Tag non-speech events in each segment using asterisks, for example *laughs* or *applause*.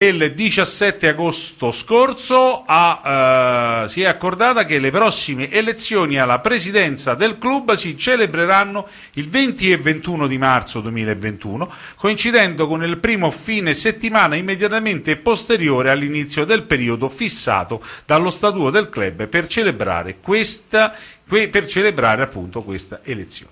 il 17 agosto scorso ha, eh, si è accordata che le prossime elezioni alla presidenza del club si celebreranno il 20 e 21 di marzo 2021, coincidendo con il primo fine settimana immediatamente posteriore all'inizio del periodo fissato dallo statuto del club per celebrare, questa, per celebrare appunto questa elezione.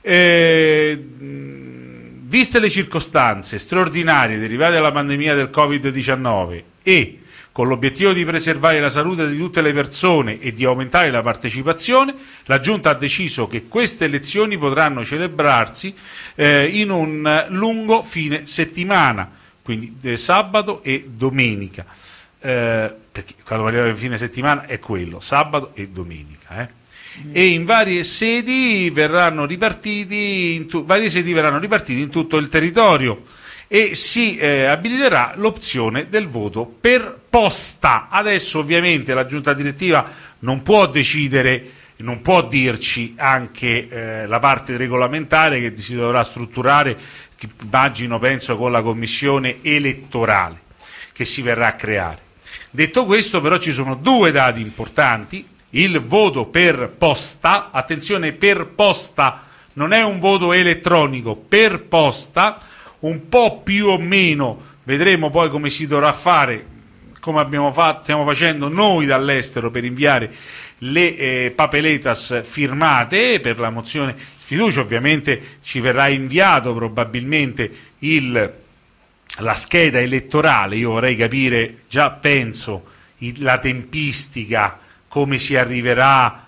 Eh, Viste le circostanze straordinarie derivate dalla pandemia del Covid-19 e con l'obiettivo di preservare la salute di tutte le persone e di aumentare la partecipazione, la Giunta ha deciso che queste elezioni potranno celebrarsi eh, in un lungo fine settimana, quindi eh, sabato e domenica. Eh, perché quando parliamo di fine settimana è quello, sabato e domenica. Eh e in varie sedi verranno ripartiti in, tu- sedi verranno ripartiti in tutto il territorio e si eh, abiliterà l'opzione del voto per posta. Adesso ovviamente la giunta direttiva non può decidere, non può dirci anche eh, la parte regolamentare che si dovrà strutturare, immagino, penso, con la commissione elettorale che si verrà a creare. Detto questo, però, ci sono due dati importanti il voto per posta, attenzione per posta, non è un voto elettronico, per posta, un po' più o meno, vedremo poi come si dovrà fare, come abbiamo fatto, stiamo facendo noi dall'estero per inviare le eh, papeletas firmate per la mozione di fiducia, ovviamente ci verrà inviato probabilmente il, la scheda elettorale, io vorrei capire, già penso, la tempistica come si arriverà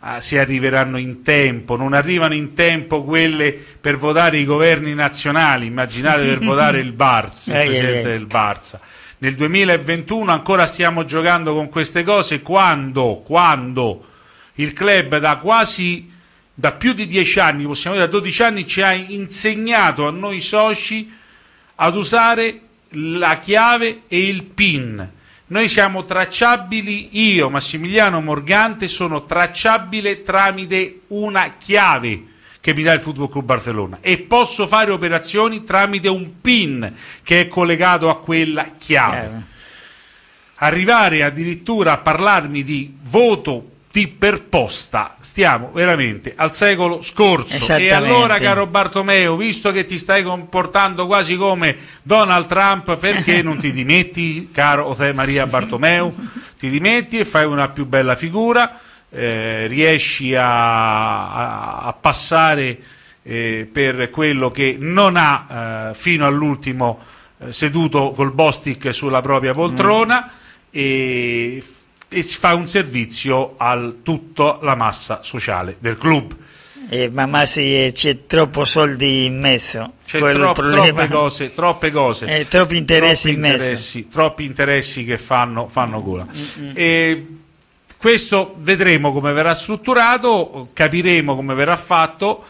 ah, se arriveranno in tempo, non arrivano in tempo quelle per votare i governi nazionali, immaginate per *laughs* votare il Barça, il eh, presidente del Barça. Nel 2021 ancora stiamo giocando con queste cose. Quando, quando? Il club da quasi da più di dieci anni, possiamo dire da 12 anni, ci ha insegnato a noi soci ad usare la chiave e il PIN noi siamo tracciabili, io Massimiliano Morgante sono tracciabile tramite una chiave che mi dà il Football Club Barcellona e posso fare operazioni tramite un PIN che è collegato a quella chiave. Eh. Arrivare addirittura a parlarmi di voto di per posta. Stiamo veramente al secolo scorso. E allora caro Bartomeo visto che ti stai comportando quasi come Donald Trump perché non ti dimetti caro José Maria Bartomeu? Ti dimetti e fai una più bella figura eh, riesci a, a, a passare eh, per quello che non ha eh, fino all'ultimo eh, seduto col Bostic sulla propria poltrona mm. e e si fa un servizio a tutta la massa sociale del club. Eh, ma, ma sì, c'è troppo soldi in mezzo. C'è troppo, troppe cose, troppe cose. Eh, troppi interessi troppi in interessi, mezzo. Troppi interessi che fanno, fanno gola. Mm-hmm. E questo vedremo come verrà strutturato, capiremo come verrà fatto.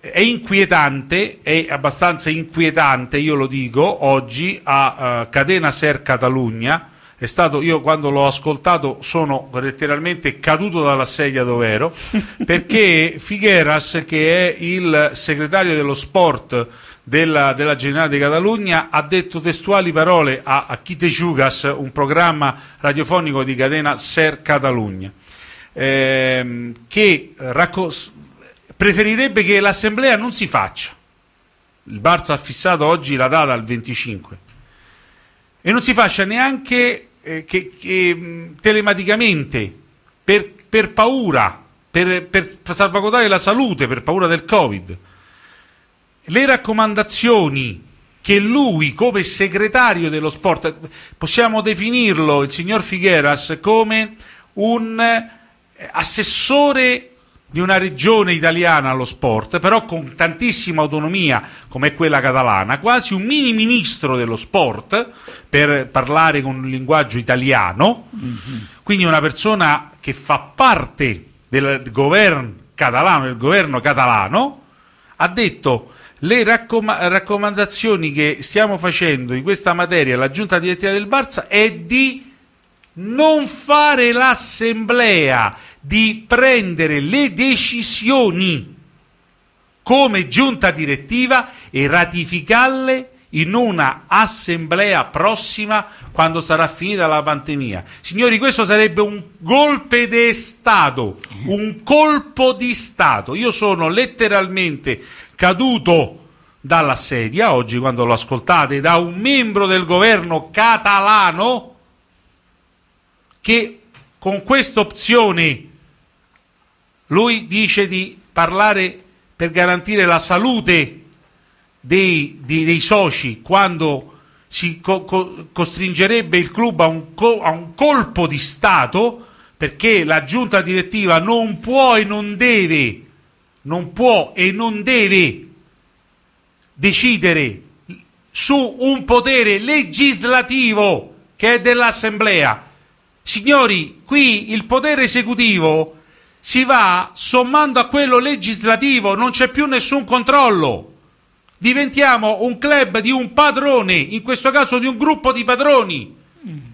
È inquietante, è abbastanza inquietante, io lo dico, oggi a uh, Catena Ser Catalugna, è stato, io quando l'ho ascoltato sono letteralmente caduto dalla sedia dove ero, *laughs* perché Figueras, che è il segretario dello sport della, della Generale di Catalogna, ha detto testuali parole a, a Chite Giugas, un programma radiofonico di catena Ser Catalogna, ehm, che preferirebbe che l'assemblea non si faccia. Il Barça ha fissato oggi la data al 25 e non si faccia neanche eh, che, che, telematicamente per, per paura, per, per salvaguardare la salute, per paura del Covid. Le raccomandazioni che lui, come segretario dello sport, possiamo definirlo, il signor Figueras, come un eh, assessore di una regione italiana allo sport, però con tantissima autonomia come quella catalana, quasi un mini ministro dello sport per parlare con un linguaggio italiano, mm-hmm. quindi una persona che fa parte del governo catalano, del governo catalano, ha detto le raccom- raccomandazioni che stiamo facendo in questa materia alla giunta direttiva del Barça è di non fare l'assemblea, di prendere le decisioni come giunta direttiva e ratificarle in una assemblea prossima quando sarà finita la pandemia. Signori, questo sarebbe un golpe di Stato, un colpo di Stato. Io sono letteralmente caduto dalla sedia oggi quando lo ascoltate da un membro del governo catalano che con questa opzione lui dice di parlare per garantire la salute dei, dei, dei soci quando si co- co- costringerebbe il club a un, co- a un colpo di Stato perché la giunta direttiva non può e non deve, non può e non deve decidere su un potere legislativo che è dell'Assemblea. Signori, qui il potere esecutivo si va sommando a quello legislativo, non c'è più nessun controllo diventiamo un club di un padrone, in questo caso di un gruppo di padroni.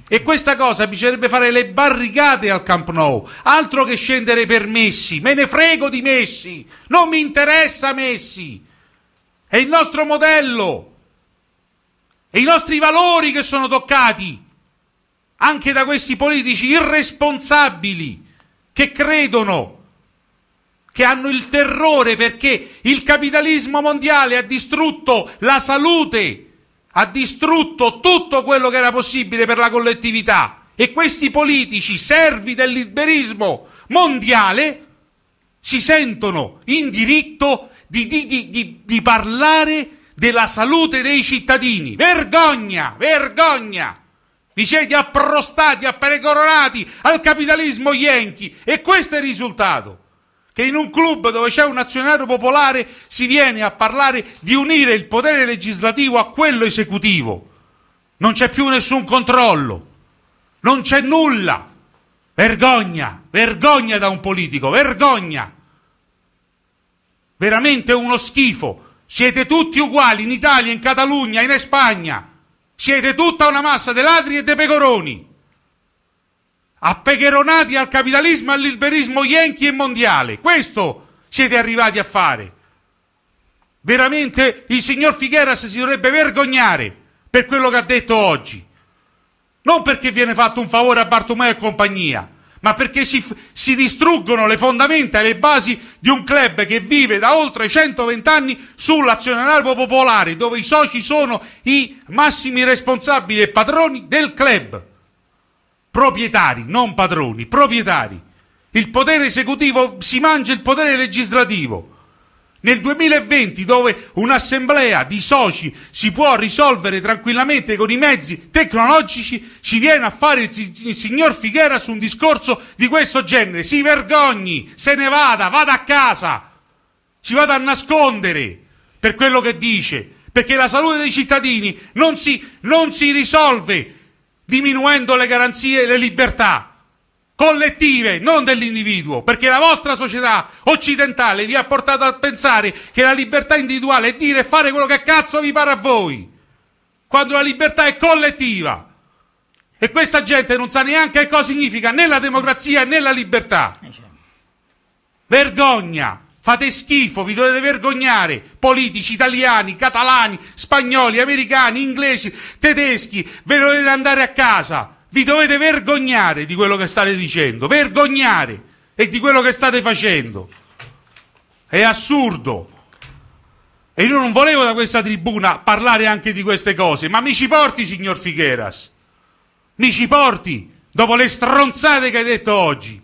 E questa cosa bisognerebbe fare le barricate al Camp Nou, altro che scendere per Messi. Me ne frego di Messi, non mi interessa Messi. È il nostro modello, e i nostri valori che sono toccati anche da questi politici irresponsabili che credono che hanno il terrore perché il capitalismo mondiale ha distrutto la salute, ha distrutto tutto quello che era possibile per la collettività e questi politici, servi del liberismo mondiale, si sentono in diritto di, di, di, di parlare della salute dei cittadini. Vergogna, vergogna! Vi siete approstati, apperecoronati al capitalismo yankee e questo è il risultato che in un club dove c'è un azionario popolare si viene a parlare di unire il potere legislativo a quello esecutivo. Non c'è più nessun controllo, non c'è nulla. Vergogna, vergogna da un politico, vergogna. Veramente uno schifo. Siete tutti uguali in Italia, in Catalogna, in Spagna. Siete tutta una massa di ladri e di pecoroni appecheronati al capitalismo e al liberismo yankee e mondiale. Questo siete arrivati a fare. Veramente il signor Figueras si dovrebbe vergognare per quello che ha detto oggi. Non perché viene fatto un favore a Bartomeu e compagnia, ma perché si, si, distruggono le fondamenta e le basi di un club che vive da oltre 120 anni sull'azionario popolare, dove i soci sono i massimi responsabili e padroni del club proprietari, non padroni, proprietari. Il potere esecutivo si mangia il potere legislativo. Nel 2020, dove un'assemblea di soci si può risolvere tranquillamente con i mezzi tecnologici, ci viene a fare il signor Figuera su un discorso di questo genere. Si vergogni, se ne vada, vada a casa, si vada a nascondere per quello che dice, perché la salute dei cittadini non si, non si risolve diminuendo le garanzie e le libertà collettive, non dell'individuo, perché la vostra società occidentale vi ha portato a pensare che la libertà individuale è dire e fare quello che cazzo vi pare a voi, quando la libertà è collettiva. E questa gente non sa neanche cosa significa né la democrazia né la libertà. Vergogna! Fate schifo, vi dovete vergognare. Politici italiani, catalani, spagnoli, americani, inglesi, tedeschi, ve dovete andare a casa. Vi dovete vergognare di quello che state dicendo, vergognare e di quello che state facendo. È assurdo. E io non volevo da questa tribuna parlare anche di queste cose, ma mi ci porti, signor Figueras. Mi ci porti, dopo le stronzate che hai detto oggi.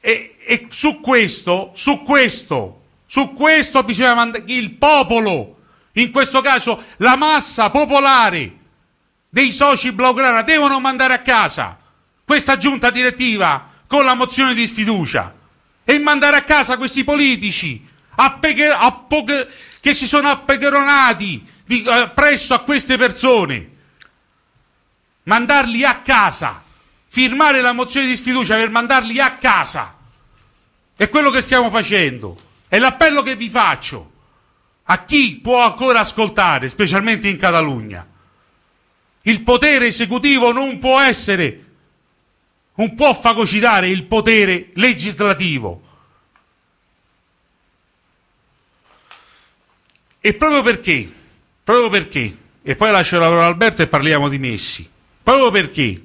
E, e su questo, su questo, su questo bisogna mandare il popolo, in questo caso la massa popolare dei soci blaugrana devono mandare a casa questa giunta direttiva con la mozione di sfiducia e mandare a casa questi politici che si sono appecheronati di, eh, presso a queste persone. Mandarli a casa, firmare la mozione di sfiducia per mandarli a casa. È quello che stiamo facendo. È l'appello che vi faccio a chi può ancora ascoltare, specialmente in Catalogna. Il potere esecutivo non può essere, non può fagocitare il potere legislativo. E proprio perché, proprio perché, e poi lascio la parola a Alberto e parliamo di Messi, proprio perché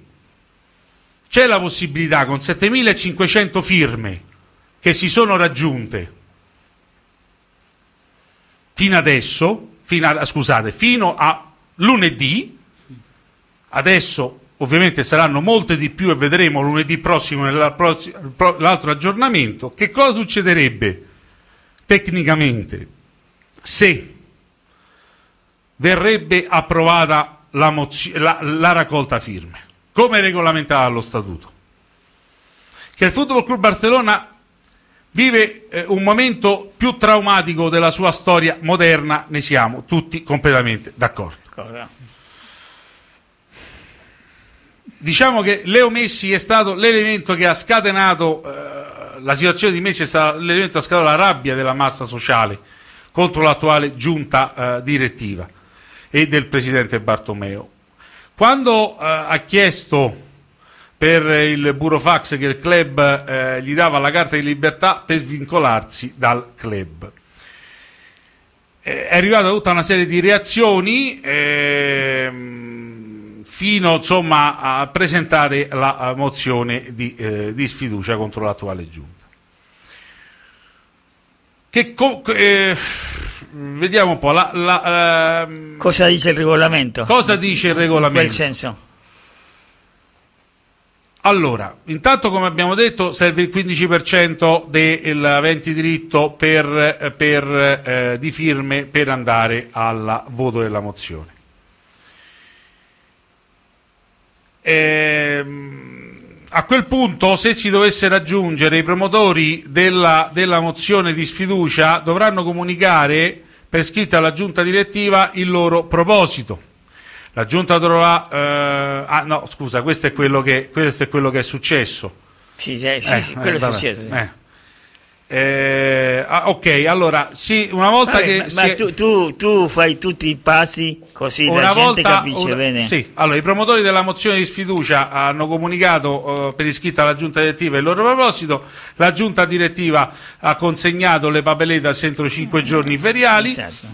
c'è la possibilità con 7500 firme che si sono raggiunte fino adesso, fino a, scusate, fino a lunedì, adesso ovviamente saranno molte di più e vedremo lunedì prossimo nell'altro aggiornamento, che cosa succederebbe tecnicamente se verrebbe approvata la, la, la raccolta firme, come regolamentata dallo Statuto. Che il Football Club Barcellona vive eh, un momento più traumatico della sua storia moderna, ne siamo tutti completamente d'accordo. Diciamo che Leo Messi è stato l'elemento che ha scatenato eh, la situazione di Messi è stato l'elemento che ha scatenato la rabbia della massa sociale contro l'attuale giunta eh, direttiva e del presidente Bartomeo. Quando eh, ha chiesto per il burofax che il club eh, gli dava la carta di libertà per svincolarsi dal club. Eh, è arrivata tutta una serie di reazioni ehm, fino insomma, a presentare la mozione di, eh, di sfiducia contro l'attuale giunta. Eh, vediamo un po'. La, la, uh, cosa dice il regolamento? Cosa dice il regolamento? In quel senso. Allora, intanto come abbiamo detto serve il 15% dell'aventi diritto per, per, eh, di firme per andare al voto della mozione. Ehm a quel punto, se si dovesse raggiungere, i promotori della, della mozione di sfiducia dovranno comunicare per scritta alla giunta direttiva il loro proposito. La giunta dovrà... Eh, ah no, scusa, questo è quello che, questo è, quello che è successo. Sì, sì, eh, sì quello eh, è successo. Sì. Eh. Ah, ok, allora sì, una volta Vabbè, che. Ma, ma è... tu, tu, tu, fai tutti i passi così una la volta, gente capisce una, bene. Sì, allora i promotori della mozione di sfiducia hanno comunicato eh, per iscritta alla giunta direttiva il loro proposito. La giunta direttiva ha consegnato le papeletas entro 5 giorni feriali. Esatto.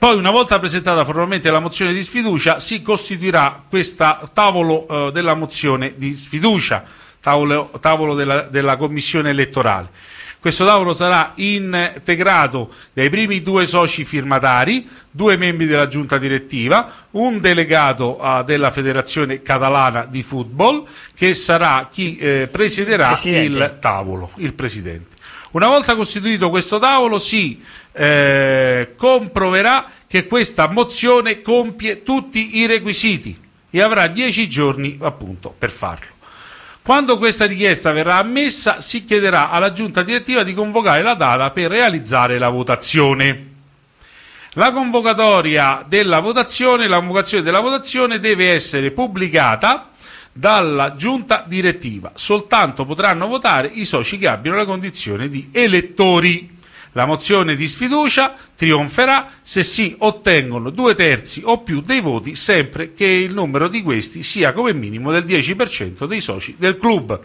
Poi, una volta presentata formalmente la mozione di sfiducia, si costituirà questo tavolo eh, della mozione di sfiducia, tavolo, tavolo della, della commissione elettorale questo tavolo sarà integrato dai primi due soci firmatari, due membri della giunta direttiva, un delegato uh, della Federazione Catalana di Football che sarà chi eh, presiederà Presidente. il tavolo, il Presidente. Una volta costituito questo tavolo si eh, comproverà che questa mozione compie tutti i requisiti e avrà dieci giorni appunto per farlo. Quando questa richiesta verrà ammessa, si chiederà alla giunta direttiva di convocare la data per realizzare la votazione. La convocatoria della votazione, la convocazione della votazione deve essere pubblicata dalla giunta direttiva. Soltanto potranno votare i soci che abbiano la condizione di elettori. La mozione di sfiducia trionferà se si ottengono due terzi o più dei voti, sempre che il numero di questi sia come minimo del 10% dei soci del club.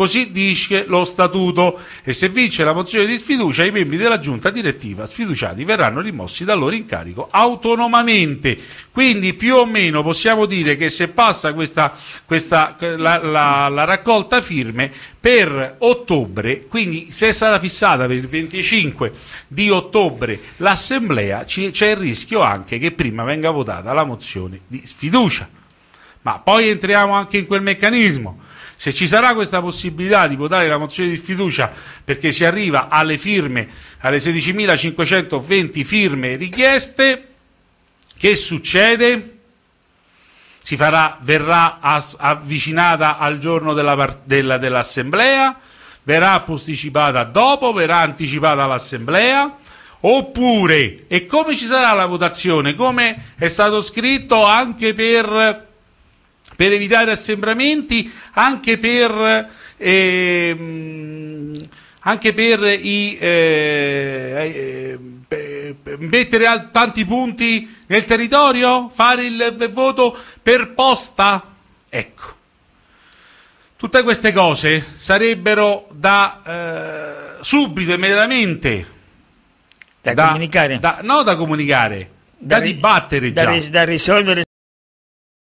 Così dice lo statuto e se vince la mozione di sfiducia i membri della giunta direttiva sfiduciati verranno rimossi dal loro incarico autonomamente. Quindi più o meno possiamo dire che se passa questa, questa, la, la, la raccolta firme per ottobre, quindi se è stata fissata per il 25 di ottobre l'assemblea, c'è il rischio anche che prima venga votata la mozione di sfiducia. Ma poi entriamo anche in quel meccanismo se ci sarà questa possibilità di votare la mozione di sfiducia perché si arriva alle firme, alle 16.520 firme richieste, che succede? Si farà, verrà avvicinata al giorno della, della, dell'assemblea, verrà posticipata dopo, verrà anticipata l'assemblea, oppure, e come ci sarà la votazione? Come è stato scritto anche per per evitare assembramenti, anche per, eh, anche per i, eh, eh, mettere tanti punti nel territorio, fare il voto per posta. Ecco. Tutte queste cose sarebbero da eh, subito, immediatamente, Da, da comunicare? Da, no, da comunicare, da, da dibattere da, già. da risolvere